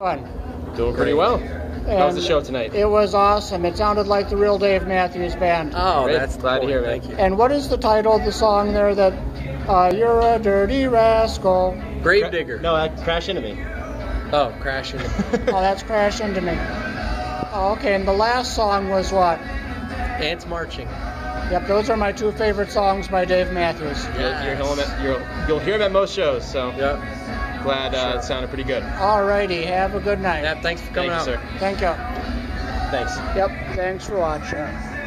Fun. Doing pretty well. How was the show tonight? It was awesome. It sounded like the real Dave Matthews Band. Oh, Great. that's the Glad to hear, man. Thank you. And what is the title of the song there that uh, you're a dirty rascal? Grave digger. No, uh, crash into me. Oh, crashing. Oh, that's Crash Into Me. Oh, okay, and the last song was what? Ants marching. Yep, those are my two favorite songs by Dave Matthews. You'll, you're hearing him you'll, you'll hear him at most shows, so Yep. Glad uh, it sounded pretty good. All righty. have a good night. Yeah, thanks for coming Thank you, out. sir. Thank you. Thanks. Yep, thanks for watching.